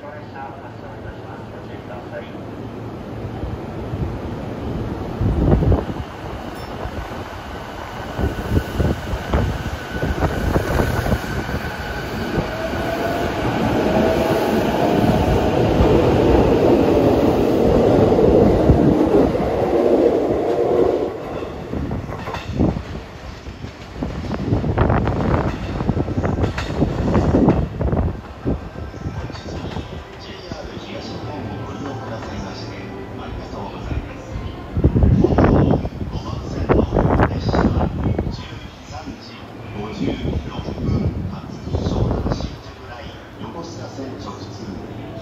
Georgetown.